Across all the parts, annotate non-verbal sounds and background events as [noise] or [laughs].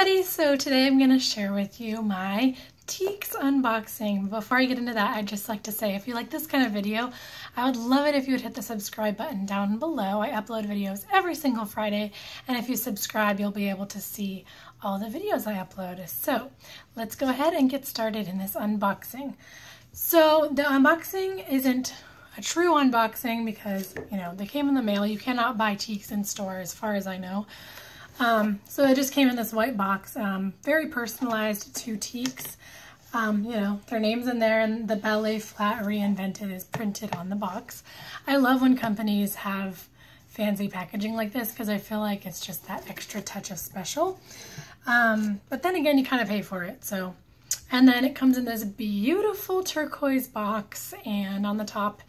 everybody! So today I'm going to share with you my Tieks unboxing. Before I get into that, I'd just like to say if you like this kind of video, I would love it if you would hit the subscribe button down below. I upload videos every single Friday, and if you subscribe, you'll be able to see all the videos I upload. So let's go ahead and get started in this unboxing. So the unboxing isn't a true unboxing because, you know, they came in the mail. You cannot buy Tieks in store as far as I know. Um, so it just came in this white box, um, very personalized to Tieks. Um, you know, their name's in there and the Ballet Flat Reinvented is printed on the box. I love when companies have fancy packaging like this because I feel like it's just that extra touch of special. Um, but then again, you kind of pay for it. So, and then it comes in this beautiful turquoise box and on the top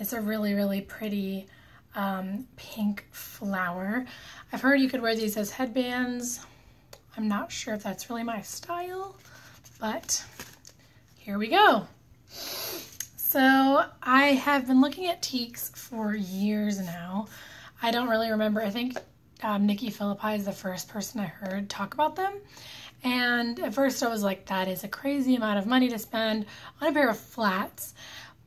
is a really, really pretty um, pink flower. I've heard you could wear these as headbands. I'm not sure if that's really my style, but here we go. So I have been looking at tieks for years now. I don't really remember. I think um, Nikki Phillippi is the first person I heard talk about them. And at first I was like, that is a crazy amount of money to spend on a pair of flats.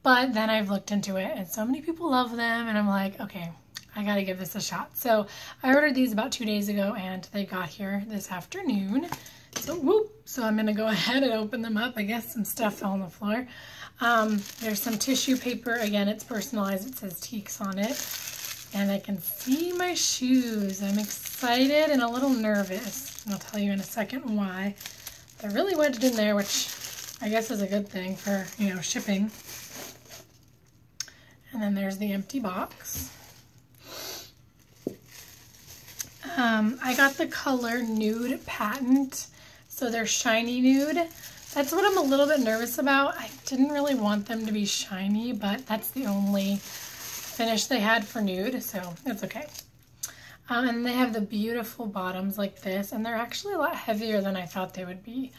But then I've looked into it and so many people love them and I'm like, okay, I gotta give this a shot. So I ordered these about two days ago and they got here this afternoon. So whoop, so I'm gonna go [laughs] ahead and open them up. I guess some stuff fell on the floor. Um, there's some tissue paper. Again, it's personalized. It says Tieks on it. And I can see my shoes. I'm excited and a little nervous. And I'll tell you in a second why. They're really wedged in there, which I guess is a good thing for, you know, shipping. And then there's the empty box. Um, I got the color Nude Patent. So they're shiny nude. That's what I'm a little bit nervous about. I didn't really want them to be shiny, but that's the only finish they had for nude, so it's okay. Um, and they have the beautiful bottoms like this, and they're actually a lot heavier than I thought they would be.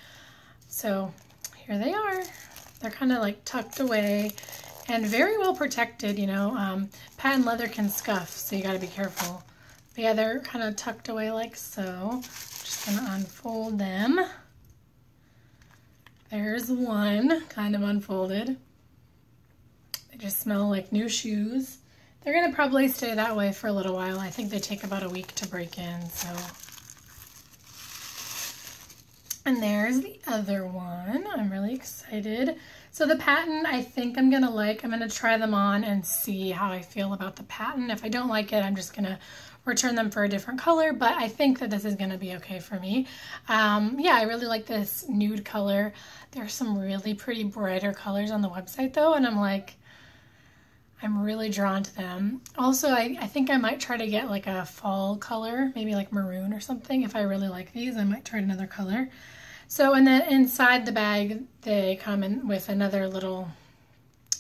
So here they are. They're kind of like tucked away and very well protected, you know. Um, patent leather can scuff, so you gotta be careful. But yeah, they're kind of tucked away like so. Just gonna unfold them. There's one, kind of unfolded. They just smell like new shoes. They're gonna probably stay that way for a little while. I think they take about a week to break in, so. And there's the other one. I'm really excited. So the patent, I think I'm gonna like. I'm gonna try them on and see how I feel about the patent. If I don't like it, I'm just gonna return them for a different color, but I think that this is gonna be okay for me. Um, yeah, I really like this nude color. There's some really pretty brighter colors on the website though, and I'm like, I'm really drawn to them. Also, I, I think I might try to get like a fall color, maybe like maroon or something. If I really like these, I might try another color. So, and then inside the bag, they come in with another little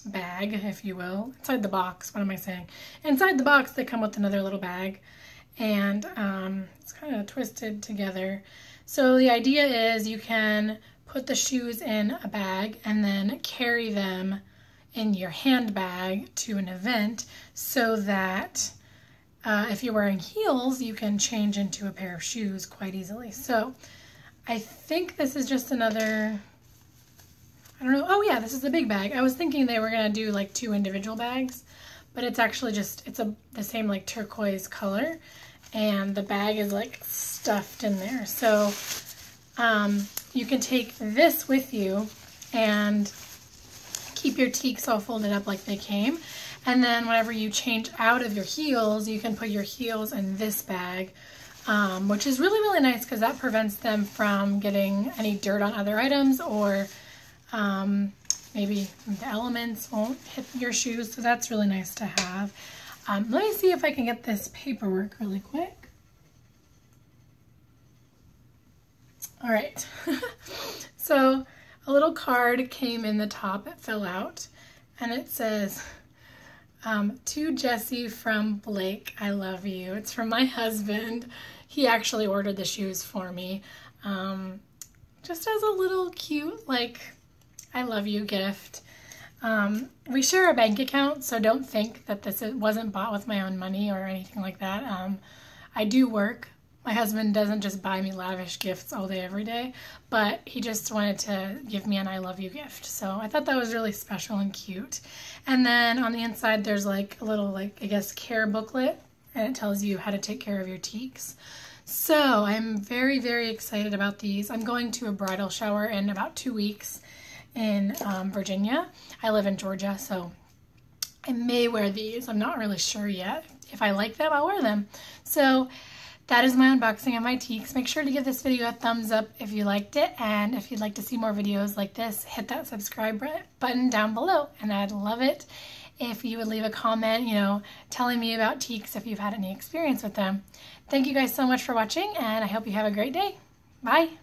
bag, if you will. Inside the box, what am I saying? Inside the box, they come with another little bag. And um, it's kind of twisted together. So the idea is you can put the shoes in a bag and then carry them in your handbag to an event so that uh, if you're wearing heels, you can change into a pair of shoes quite easily. So I think this is just another, I don't know. Oh yeah, this is the big bag. I was thinking they were gonna do like two individual bags, but it's actually just, it's a the same like turquoise color and the bag is like stuffed in there. So um, you can take this with you and keep your tieks all folded up like they came. And then whenever you change out of your heels, you can put your heels in this bag um, which is really, really nice because that prevents them from getting any dirt on other items or um, maybe the elements won't hit your shoes. So that's really nice to have. Um, let me see if I can get this paperwork really quick. All right. [laughs] so a little card came in the top. It fell out and it says, um, to Jesse from Blake, I love you. It's from my husband. He actually ordered the shoes for me. Um, just as a little cute, like, I love you gift. Um, we share a bank account, so don't think that this wasn't bought with my own money or anything like that. Um, I do work my husband doesn't just buy me lavish gifts all day, every day, but he just wanted to give me an I love you gift. So I thought that was really special and cute. And then on the inside, there's like a little, like, I guess, care booklet, and it tells you how to take care of your tieks. So I'm very, very excited about these. I'm going to a bridal shower in about two weeks in um, Virginia. I live in Georgia, so I may wear these. I'm not really sure yet. If I like them, I'll wear them. So that is my unboxing of my tieks. Make sure to give this video a thumbs up if you liked it. And if you'd like to see more videos like this, hit that subscribe button down below. And I'd love it if you would leave a comment, you know, telling me about tieks if you've had any experience with them. Thank you guys so much for watching, and I hope you have a great day. Bye.